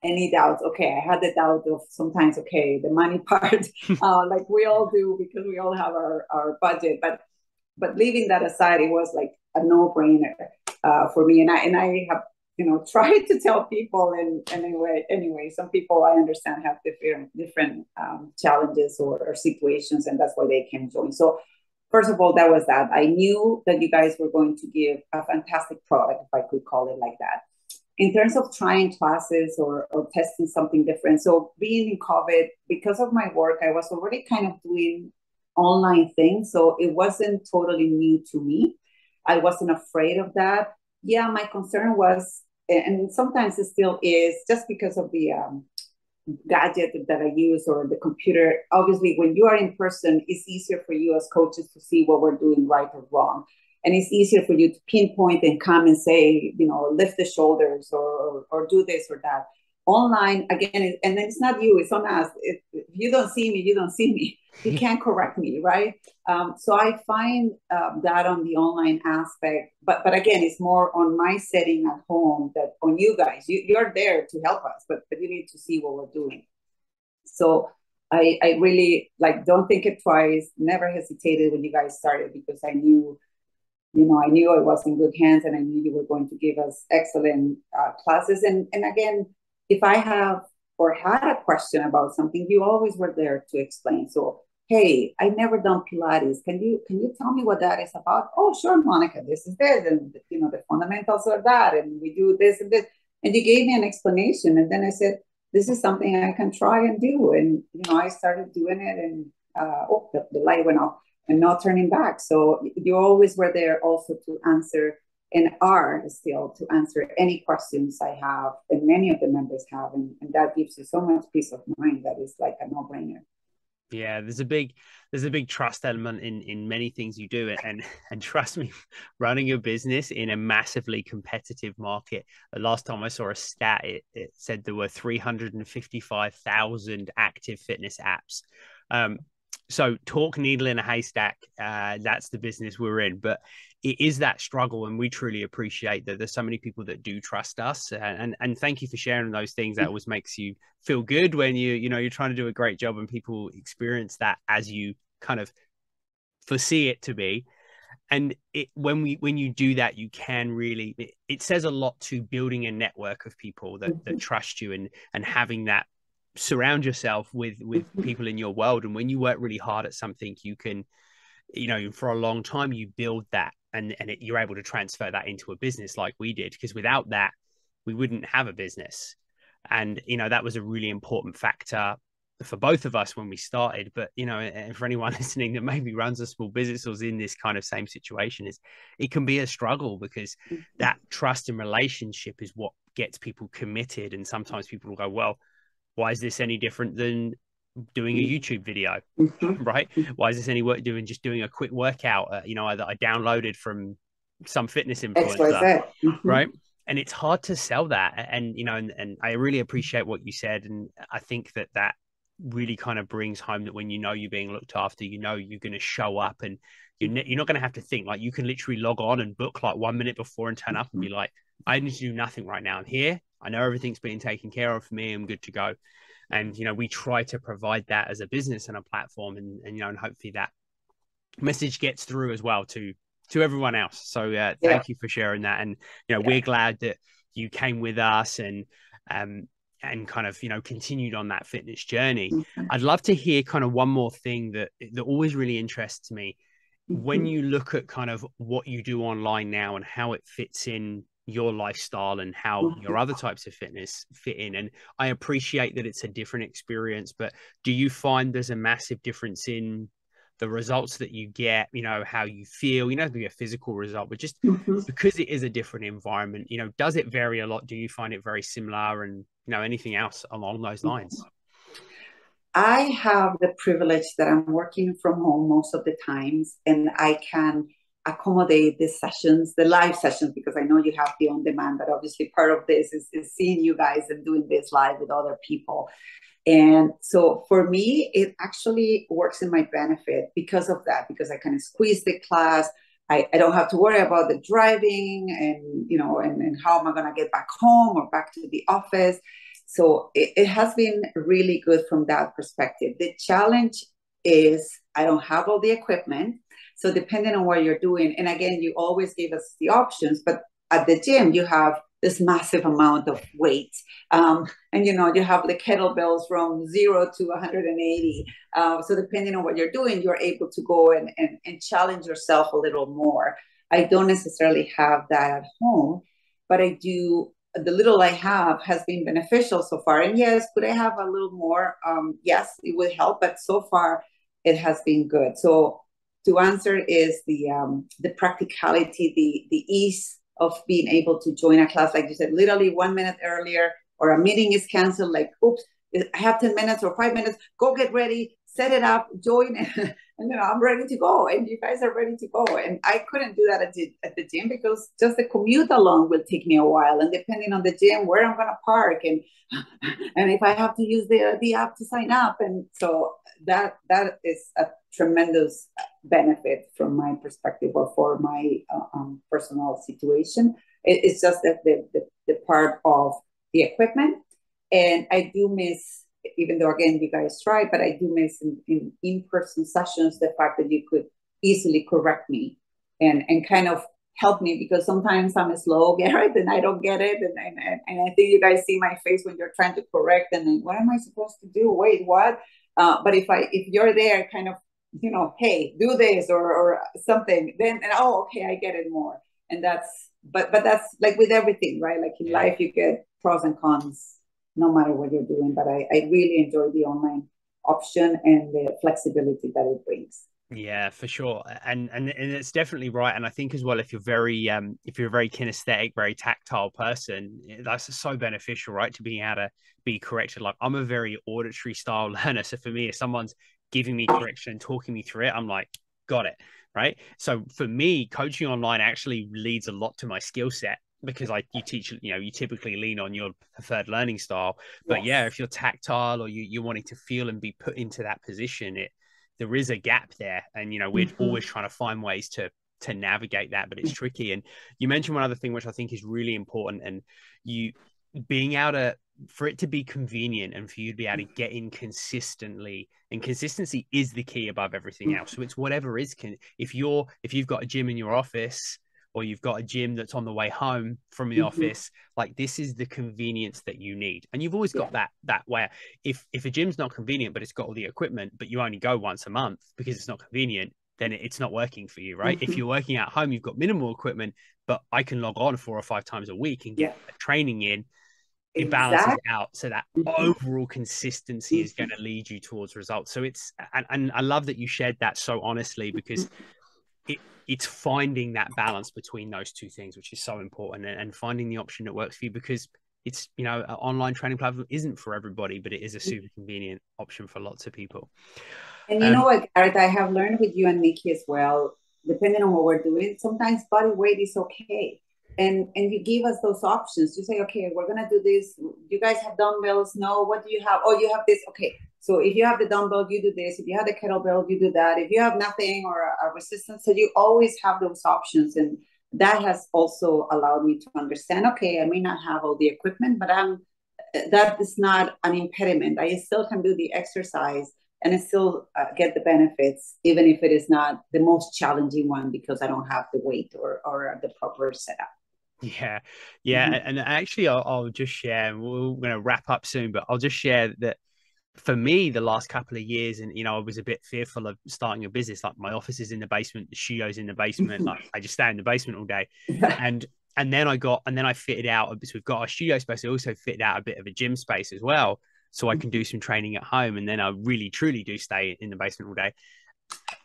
any doubts. Okay, I had the doubt of sometimes, okay, the money part, uh, like we all do because we all have our, our budget. But but leaving that aside, it was like a no brainer uh, for me. And I and I have you know tried to tell people and, anyway anyway some people i understand have different different um, challenges or, or, situations and that's why they can join so first of all that was that. I knew that you guys were going to give a fantastic product if i could call it like that. In terms of trying classes or, or testing something different so being in covid because of my work i was already kind of doing online things so it wasn't totally new to me. I wasn't afraid of that. Yeah my concern was and sometimes it still is just because of the um, gadget that I use or the computer. Obviously, when you are in person, it's easier for you as coaches to see what we're doing right or wrong. And it's easier for you to pinpoint and come and say, you know, lift the shoulders or, or, or do this or that online again and it's not you it's on us if, you don't see me you don't see me. You can't correct me right? Um, so i find um, that on the online aspect but but again it's more on my setting at home that on you guys you, you're there to help us but but you need to see what we're doing. So i i really like don't think it twice never hesitated when you guys started because i knew you know i knew i was in good hands and i knew you were going to give us excellent uh, classes. And and again if I have or had a question about something, you always were there to explain. So, hey, I never done Pilates. Can you can you tell me what that is about? Oh, sure, Monica. This is this, and you know the fundamentals are that, and we do this and this. And you gave me an explanation, and then I said, this is something I can try and do. And you know, I started doing it, and uh, oh, the, the light went off, and not turning back. So you always were there also to answer and are still to answer any questions I have, and many of the members have, and, and that gives you so much peace of mind that is like a no brainer. Yeah, there's a big there's a big trust element in in many things you do, and and trust me, running your business in a massively competitive market. The last time I saw a stat, it, it said there were 355,000 active fitness apps. Um, so talk needle in a haystack uh, that's the business we're in but it is that struggle and we truly appreciate that there's so many people that do trust us and, and and thank you for sharing those things that mm. always makes you feel good when you you know you're trying to do a great job and people experience that as you kind of foresee it to be and it when we when you do that you can really it, it says a lot to building a network of people that that mm-hmm. trust you and and having that surround yourself with with mm-hmm. people in your world and when you work really hard at something you can you know for a long time you build that and and it, you're able to transfer that into a business like we did because without that we wouldn't have a business. And you know that was a really important factor for both of us when we started. But you know and for anyone listening that maybe runs a small business or is in this kind of same situation is it can be a struggle because mm-hmm. that trust and relationship is what gets people committed. And sometimes people will go well why is this any different than doing a mm. YouTube video, mm-hmm. right? Why is this any work doing just doing a quick workout, uh, you know, that I downloaded from some fitness influencer, mm-hmm. right? And it's hard to sell that. And, you know, and, and I really appreciate what you said. And I think that that really kind of brings home that when you know you're being looked after, you know, you're going to show up and you're, ne- you're not going to have to think like you can literally log on and book like one minute before and turn up and be mm-hmm. like, I need to do nothing right now. I'm here. I know everything's being taken care of for me. I'm good to go and you know we try to provide that as a business and a platform and, and you know and hopefully that message gets through as well to to everyone else so uh, thank you for sharing that and you know yeah. we're glad that you came with us and um and kind of you know continued on that fitness journey mm-hmm. i'd love to hear kind of one more thing that that always really interests me mm-hmm. when you look at kind of what you do online now and how it fits in your lifestyle and how mm-hmm. your other types of fitness fit in. And I appreciate that it's a different experience, but do you find there's a massive difference in the results that you get, you know, how you feel, you know, be a physical result, but just mm-hmm. because it is a different environment, you know, does it vary a lot? Do you find it very similar and, you know, anything else along those lines? I have the privilege that I'm working from home most of the times, and I can accommodate the sessions, the live sessions, because I know you have the on demand, but obviously part of this is, is seeing you guys and doing this live with other people. And so for me, it actually works in my benefit because of that, because I kind of squeeze the class. I, I don't have to worry about the driving and, you know, and, and how am I going to get back home or back to the office. So it, it has been really good from that perspective. The challenge is I don't have all the equipment. So depending on what you're doing, and again, you always give us the options, but at the gym, you have this massive amount of weight. Um, and you know, you have the kettlebells from zero to 180. Uh, so depending on what you're doing, you're able to go and, and, and challenge yourself a little more. I don't necessarily have that at home, but I do the little I have has been beneficial so far. And yes, could I have a little more? Um, yes, it would help, but so far it has been good. So to answer is the um, the practicality, the the ease of being able to join a class, like you said, literally one minute earlier, or a meeting is canceled, like, oops, I have 10 minutes or five minutes, go get ready, set it up, join, and, and know, I'm ready to go. And you guys are ready to go. And I couldn't do that at the, at the gym because just the commute alone will take me a while. And depending on the gym, where I'm going to park and, and if I have to use the, the app to sign up. And so that, that is a tremendous benefit from my perspective or for my uh, um, personal situation. It, it's just that the, the, the part of the equipment. And I do miss, even though again you guys try, but I do miss in, in in-person sessions the fact that you could easily correct me and and kind of help me because sometimes I'm a slow, Gareth, and I don't get it. And, and, and I think you guys see my face when you're trying to correct and then what am I supposed to do? Wait, what? Uh, but if I if you're there kind of you know, hey, do this or or something, then and oh, okay, I get it more. And that's but but that's like with everything, right? Like in life, you get pros and cons no matter what you're doing. But I, I really enjoy the online option and the flexibility that it brings. Yeah, for sure. And and and it's definitely right. And I think as well, if you're very um if you're a very kinesthetic, very tactile person, that's so beneficial, right? To being able to be corrected. Like I'm a very auditory style learner. So for me, if someone's giving me correction, talking me through it, I'm like, got it. Right. So for me, coaching online actually leads a lot to my skill set because like you teach, you know, you typically lean on your preferred learning style. But yes. yeah, if you're tactile or you, you're wanting to feel and be put into that position, it there is a gap there. And you know, we're mm-hmm. always trying to find ways to to navigate that, but it's tricky. And you mentioned one other thing which I think is really important and you being able to for it to be convenient and for you to be able to get in consistently and consistency is the key above everything else so it's whatever is can if you're if you've got a gym in your office or you've got a gym that's on the way home from the mm-hmm. office like this is the convenience that you need and you've always got yeah. that that where if if a gym's not convenient but it's got all the equipment but you only go once a month because it's not convenient then it's not working for you right mm-hmm. if you're working at home you've got minimal equipment but i can log on four or five times a week and get yeah. training in it balances exactly. out so that mm-hmm. overall consistency is going to lead you towards results so it's and, and i love that you shared that so honestly because mm-hmm. it it's finding that balance between those two things which is so important and, and finding the option that works for you because it's you know an online training platform isn't for everybody but it is a mm-hmm. super convenient option for lots of people and you um, know what gareth i have learned with you and nikki as well depending on what we're doing sometimes body weight is okay and and you give us those options. You say okay we're gonna do this. You guys have dumbbells. No what do you have? Oh you have this. Okay so if you have the dumbbell you do this. If you have the kettlebell you do that. If you have nothing or a, a resistance so you always have those options and that has also allowed me to understand okay i may not have all the equipment but i'm that is not an impediment. I still can do the exercise and I still uh, get the benefits, even if it is not the most challenging one because I don't have the weight or, or the proper setup. Yeah, yeah, mm-hmm. and actually, I'll, I'll, just share. We're going to wrap up soon, but I'll just share that for me, the last couple of years, and you know, I was a bit fearful of starting a business. Like my office is in the basement, the studio's in the basement. like I just stay in the basement all day, and and then I got and then I fitted out. We've got a studio space. I also fitted out a bit of a gym space as well, so I mm-hmm. can do some training at home. And then I really truly do stay in the basement all day.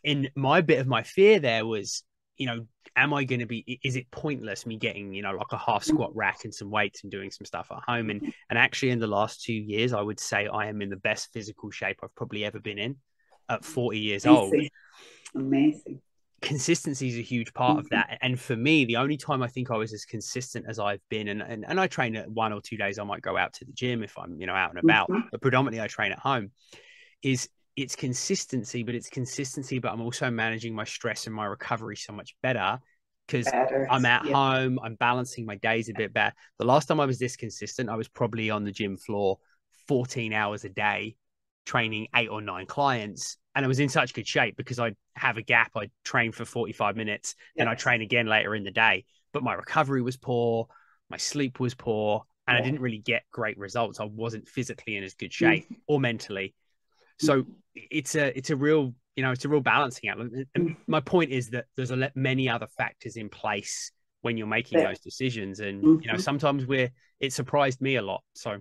In my bit of my fear there was you know, am I going to be? Is it pointless me getting you know like a half mm-hmm. squat rack and some weights and doing some stuff at home? And mm-hmm. and actually, in the last two years, I would say I am in the best physical shape I've probably ever been in at 40 years Amazing. old. Amazing. Consistency is a huge part of mm-hmm. that. And for me, the only time I think I was as consistent as I've been, and, and, and I train at one or two days, I might go out to the gym if I'm, you know, out and about, Mhm. but predominantly I train at home, is it's consistency, but it's consistency, but I'm also managing my stress and my recovery so much better because I'm at Yeah. home, I'm balancing my days a bit better. The last time I was this consistent, I was probably on the gym floor 14 hours a day, training eight or nine clients. And I was in such good shape because I'd have a gap, I'd train for 45 minutes, then I'd train again later in the day. But my recovery was poor, my sleep was poor, and I didn't really get great results. I wasn't physically in as good Mm-hmm. shape or mentally. So it's a it's a real you know it's a real balancing act. And my point is that there's a many other factors in place when you're making Yeah. those decisions, and you know Mhm. sometimes we're it surprised me a lot. So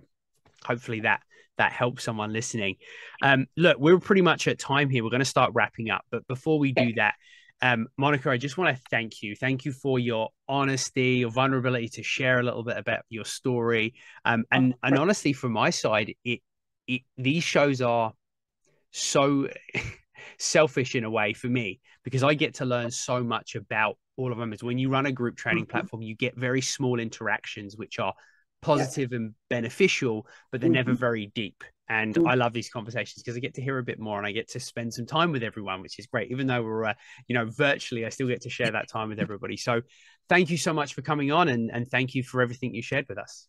hopefully that that helps someone listening. Um, look, we're pretty much at time here. We're going to start wrapping up, but before we do that. Um, Monica, I just want to thank you. Thank you for your honesty, your vulnerability to share a little bit about your story. Um, and and honestly, from my side, it, it these shows are so selfish in a way for me because I get to learn so much about all of them. Is when you run a group training Mhm. platform, you get very small interactions which are positive and beneficial, but they're never Mhm. very deep. And Mhm. I love these conversations because I get to hear a bit more and I get to spend some time with everyone, which is great. Even though we're, uh, you know, virtually, I still get to share that time with everybody. So thank you so much for coming on and, and thank you for everything you shared with us.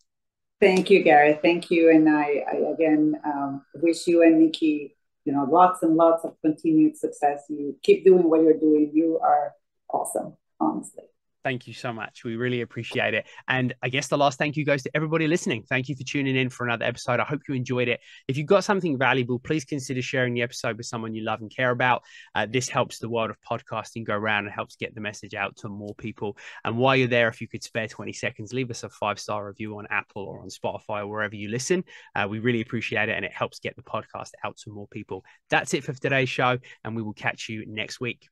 Thank you, Gareth. Thank you. And I, I again um, wish you and Nikki, you know, lots and lots of continued success. You keep doing what you're doing. You are awesome, honestly. Thank you so much. We really appreciate it. And I guess the last thank you goes to everybody listening. Thank you for tuning in for another episode. I hope you enjoyed it. If you got something valuable, please consider sharing the episode with someone you love and care about. Uh, this helps the world of podcasting go around and helps get the message out to more people. And while you're there, if you could spare 20 seconds, leave us a five star review on Apple or on Spotify or wherever you listen. Uh, we really appreciate it and it helps get the podcast out to more people. That's it for today's show, and we will catch you next week.